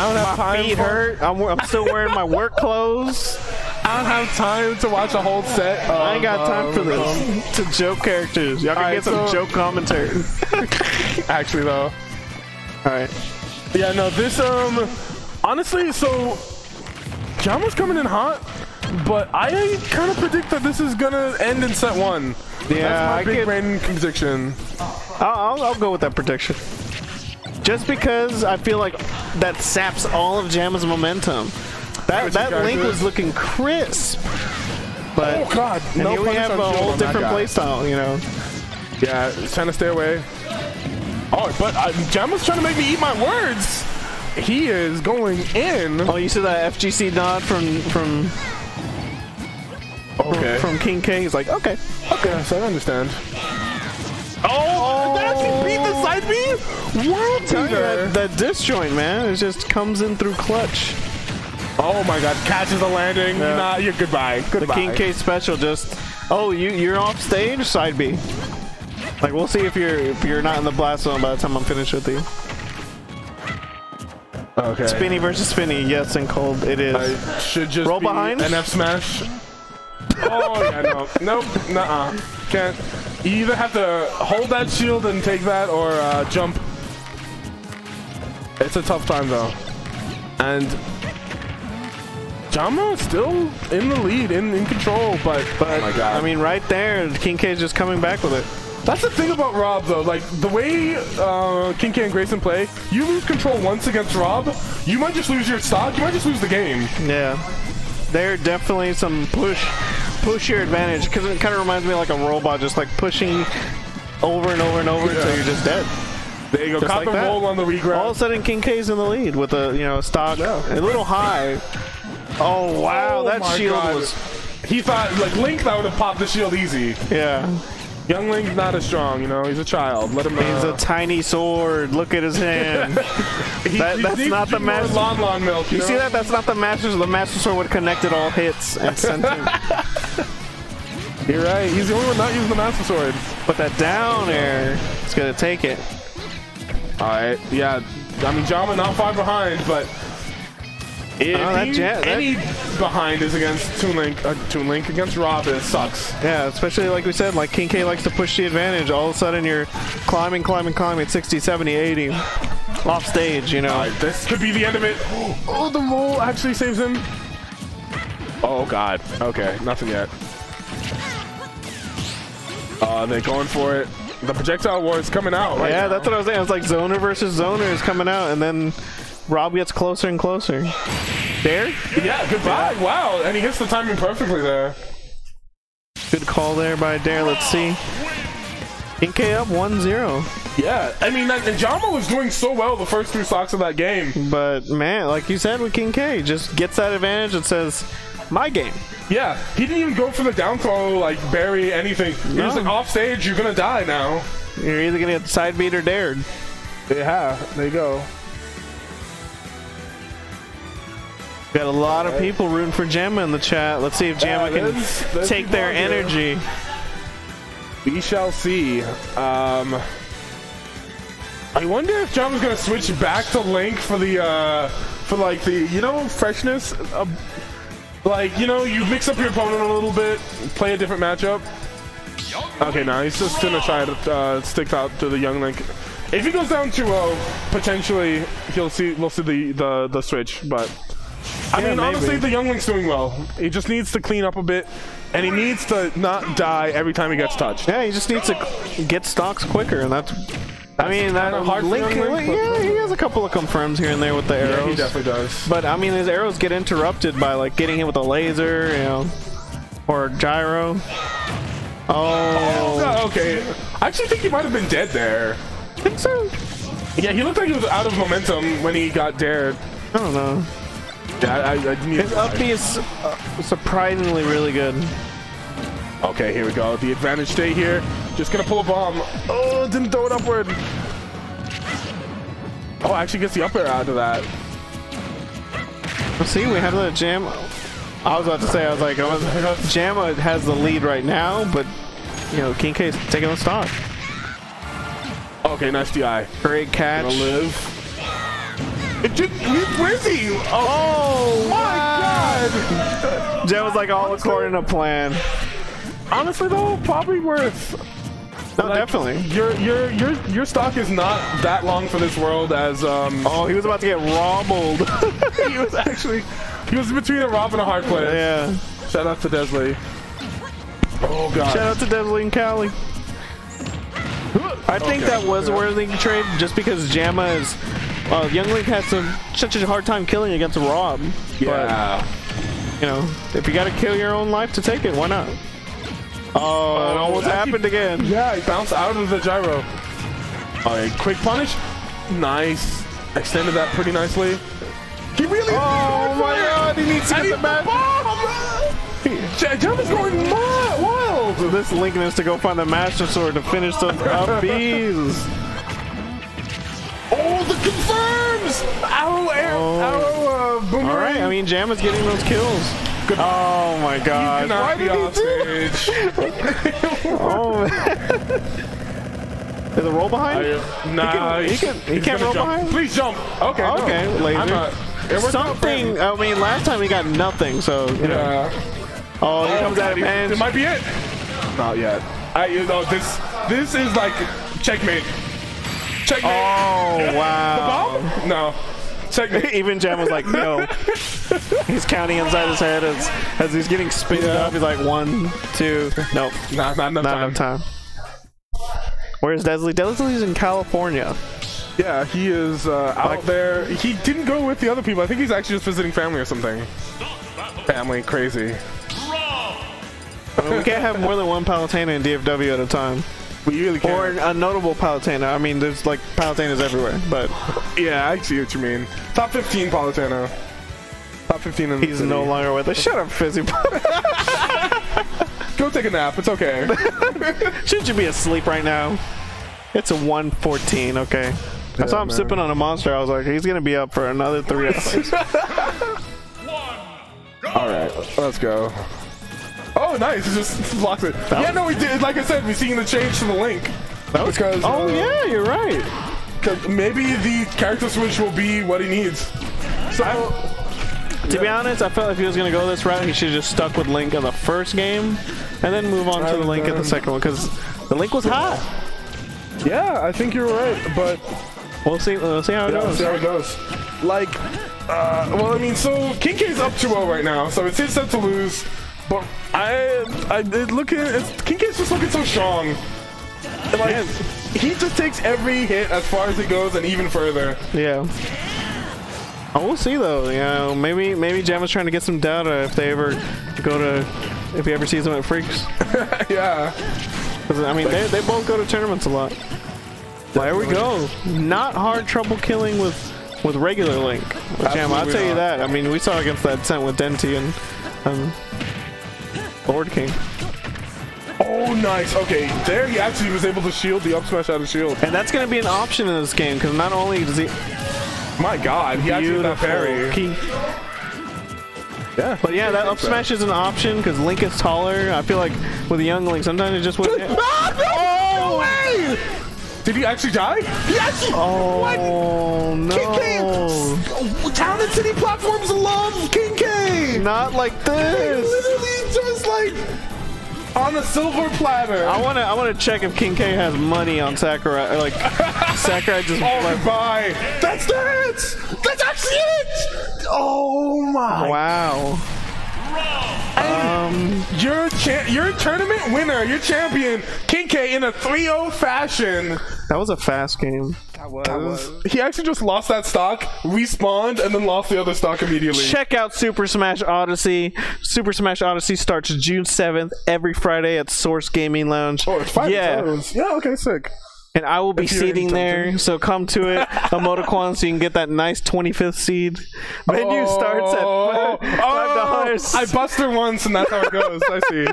I don't have My time. feet for, hurt. I'm, I'm still wearing my work clothes. I don't have time to watch a whole set. Of, I ain't got time um, for this. To joke characters. Y'all can get some so- joke commentary. Actually, though. Alright. Yeah, no, this, um, honestly, so, Jama's coming in hot, but I kind of predict that this is gonna end in set one. Yeah, That's my I big get- brain prediction. I'll, I'll, I'll go with that prediction. Just because I feel like that saps all of Jama's momentum. That that link was looking crisp. But Oh, God, and no here we have a whole different playstyle, you know. Yeah, he's trying to stay away. Oh, but uh, Jama's trying to make me eat my words. He is going in. Oh, you see that FGC nod from from Okay. from King K? He's like, okay. Okay, so I understand. Oh, actually beat the side B? World Tell that, that disjoint, man, it just comes in through clutch. Oh my god, catches the landing. Yeah. Nah, you're goodbye. Goodbye. The King K special just. Oh, you you're off stage, side B. Like we'll see if you're if you're not in the blast zone by the time I'm finished with you. Okay. Spinny versus Spinny, yes, and cold it is. I should just Roll be behind? an F smash. oh yeah, no, nope, nuh-uh, can't. You either have to hold that shield and take that, or uh, jump. It's a tough time though, and Jama is still in the lead, in in control, but but oh my god, I mean, right there, King K is just coming back with it. That's the thing about Rob, though. Like, the way uh, King K and Grayson play, you lose control once against Rob, you might just lose your stock, you might just lose the game. Yeah, there definitely some push push your advantage because it kind of reminds me of like a robot just like pushing over and over and over until you're just dead. There you go. Just Caught like the roll on the regrab. All of a sudden, King K's in the lead with a you know stock Yeah. a little high. Oh wow, Oh that shield God. was He thought, like, Link, that would have popped the shield easy. yeah. Young Link's not as strong, you know, he's a child. Let him He's uh, a tiny sword. Look at his hand. he- that- he that's needs not the master- Lon Lon milk, you, You know? see that? That's not the master. The master sword would have connected all hits and sent him. You're right. He's the only one not using the Master Sword. Put that down air. It's gonna take it. All right. Yeah. I mean, Jama not far behind, but if Oh, that ja- that- any behind is against Toon Link, uh, Toon Link against Rob, it sucks. Yeah, especially like we said, like King K likes to push the advantage. All of a sudden, you're climbing, climbing, climbing, 60, 70, 80, off stage. You know. Right, this could be the end of it. Oh, the roll actually saves him. Oh God. Okay, nothing yet. Uh, they're going for it. The projectile war is coming out. Right yeah, now. that's what I was saying. It's like zoner versus zoner is coming out, and then Rob gets closer and closer. There, Yeah, goodbye. Wow, and he hits the timing perfectly there. good call there by Dare. Let's see. King K up 1-0. Yeah, I mean, and Jama was doing so well the first two stocks of that game. But man, like you said with King K, just gets that advantage and says, "My game." Yeah, he didn't even go for the down throw, like bury anything. He was like, off stage, you're gonna die now. You're either gonna get side beat or dared. Yeah, there you go. Got a lot of people rooting for Gemma in the chat. Let's see if Gemma Yeah, can there's- there's take their energy. We shall see. Um, I wonder if Jama's gonna switch back to Link for the, uh, for like the, you know, freshness. Uh, like, you know, you mix up your opponent a little bit, play a different matchup. Okay, now he's just gonna try to uh, stick out to the young Link. If he goes down 2-0, potentially he'll see we'll see the the, the switch. But I mean, honestly, the Young Link's doing well. He just needs to clean up a bit, and he needs to not die every time he gets touched. Yeah, he just needs to get stocks quicker, and that's. I mean, that hard Link, yeah, he has a couple of confirms here and there with the arrows. Yeah, he definitely does. But I mean, his arrows get interrupted by like getting hit with a laser, you know, or gyro. Oh, Oh, okay. I actually think he might have been dead there. I think so. Yeah, he looked like he was out of momentum when he got dared. I don't know. I, I, His up B is uh, surprisingly really good. Okay, here we go. The advantage stay here. Just gonna pull a bomb. Oh, didn't throw it upward. Oh, actually gets the up air out of that. See, we have the jam. I was about to say, I was like, I was, Jama has the lead right now, but you know, King K is taking the stock. Okay, nice DI. Great catch. Gonna live. It just, where's he? Oh, my god! Jet was like all according to plan. Honestly though, probably worth. No, like, definitely. Your your your your stock is not that long for this world as um. Oh, he was about to get robbled. he was actually he was between a rock and a hard place. yeah. Shout out to Desley. Oh god. Shout out to Desley and Cali. I think Okay, that was a worthy trade just because Jama is. Uh, Young Link has some, such a hard time killing against Rob. Yeah. But, you know, if you gotta kill your own life to take it, why not? Oh, it almost happened keep- again. Yeah, he bounced out of the gyro. Alright, quick punish. Nice. Extended that pretty nicely. He really Oh my god, he needs to And get he the match. Jump is going ma- wild. This Link needs to go find the Master Sword to finish those up bees. Right, I mean, Jama's getting those kills. Oh my god. Cannot Why be did he on do stage. Oh. Is it roll behind? nah, he can- he he's can't roll jump. behind? Please jump. Okay. no. Okay, laser. I'm not. It worked out for him. Something. I mean, last time he got nothing. So. you know. Yeah. Oh, here Oh, comes that God, man. It might be it. Not yet. I, you know, this this is like checkmate. Checkmate. Oh wow. the Bomb? No. Checkmate. Even Jam was like, no. He's counting inside his head as as he's getting spit Yeah. up. He's like, one, two. Nope, Nah, not enough not time. enough time. Where's Desley? Desley's in California. Yeah, he is uh, out Like- there. He didn't go with the other people. I think he's actually just visiting family or something. Family, crazy. I mean, we can't have more than one Palutena in DFW at a time. We really can't. Or a notable Palutena. I mean, there's like Palutenas everywhere, but yeah, I see what you mean. Top 15 Palutena. Top 15 in the he's no longer with us. Shut up, Fizzy. Go take a nap. It's okay. Shouldn't you be asleep right now? It's a 114, okay. I saw him man. sipping on a monster. I was like, he's gonna be up for another three hours. All right, let's go. Oh, nice. He just blocks it. Yeah, no, we did. Like I said, we seen the change to the link. That was because, oh uh, yeah, you're right. 'cause maybe the character switch will be what he needs. So, To be honest, I felt like if he was gonna go this route, he should have just stuck with Link in the first game, and then move on to the Link in the second one, because the Link was hot. yeah, I think you're right, but We'll see. We'll see how it Yeah, goes. see how it goes. Like, uh, well, I mean, so King K's up 2-0 right now, so it's his set to lose. But I, I it looking, it's, King K's just looking so strong. Like, he just takes every hit as far as it goes and even further. Yeah. Oh, we'll see though. You know, maybe maybe Jam was trying to get some data if they ever go to if he ever sees them at Freaks. yeah. I mean, they, they both go to tournaments a lot. There we go. Not hard trouble killing with with regular Link. Jam, I'll tell you that. I mean, we saw against that Descent with Denti and um, Lord King. Oh, nice. Okay, there he actually was able to shield the up smash out of shield. And that's going to be an option in this game because not only does he My God, he actually did that parry. key, Yeah, but yeah, that up smash is an option because Link is taller. I feel like with a young Link, sometimes it just wouldn't. Ah, no, no way! Did he actually die? He actually. Oh no! King K. Town and city platforms love King K. Not like this. Like on a silver platter. I want to. I want to check if King K has money on Sakurai. Like Sakurai just Oh like, goodbye. That's it. That's actually it. Oh my. wow. Um, Your cha- your tournament winner, your champion, King K, in a 3-0 fashion. that was a fast game. That was he actually just lost that stock, respawned, and then lost the other stock immediately. Check out Super Smash Odyssey. Super Smash Odyssey starts June 7th every Friday at Source Gaming Lounge. Oh, it's five yeah, times. Yeah, okay, sick. And I will be seating there, so come to it, Emoticon, so you can get that nice 25th seed. Menu starts at Oh, five dollars. I bust her once, and that's how it goes. I see.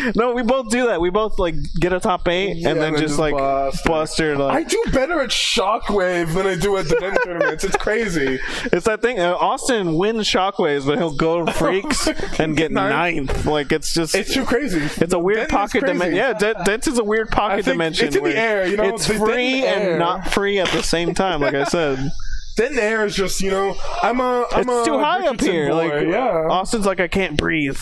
no, we both do that. We both like get a top eight Yeah, and then just just like bust her. bust her. I do better at Shockwave than I do at the Den tournaments. It's crazy. it's that thing. Uh, Austin wins shockwaves, but he'll go freaks and get Ninth. ninth. Like it's just It's too crazy. It's a weird Dent pocket dimension. Yeah, Dent, Dent is a weird pocket dimension. it's in the air, you know, It's the Dent in free and air. not free at the same time. Like I said, thin air is just you know I'm a I'm It's a too high up here. boy, Like yeah, Austin's like I can't breathe.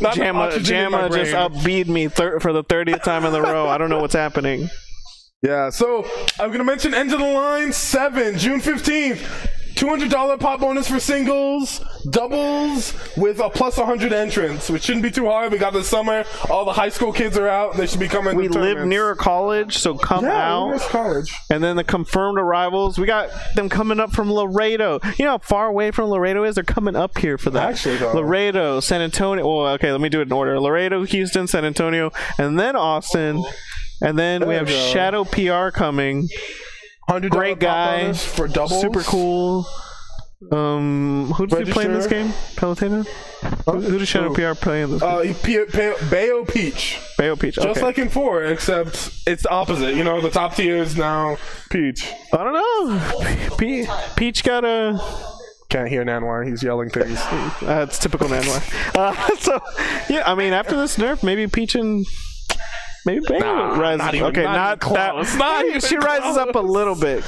Not Jama, uh, my Jama just brain. upbeat me for the thirtieth time in the row. I don't know what's happening. Yeah, so I'm gonna mention End of the Line seven, June fifteenth. Two hundred dollar pop bonus for singles, doubles with a plus hundred entrance, which shouldn't be too hard. We got the summer. All the high school kids are out. They should be coming. We live near a college, so come yeah, out. College. And then the confirmed arrivals, we got them coming up from Laredo. You know how far away from Laredo is? They're coming up here for that. Actually, though. Laredo, San Antonio. Well, okay, let me do it in order. Laredo, Houston, San Antonio, and then Austin. And then we have. Shadow PR coming. Hundred Great guy. for doubles. Super cool. Um, who does he play in this game? Palutena? Who, who does Shadow Who? PR play in this? Uh, he, P- P- Bayo Peach. Bayo Peach. Just okay. like in four, except it's the opposite. You know, the top tier is now Peach. I don't know. Pe- Peach got a. Can't hear Nanwar. He's yelling things. Uh, it's typical Nanwar. Uh, so, yeah, I mean, after this nerf, maybe Peach and maybe Bayo Nah, rises. not even- okay, not not, even that. close. Not she rises up a little bit.